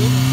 you.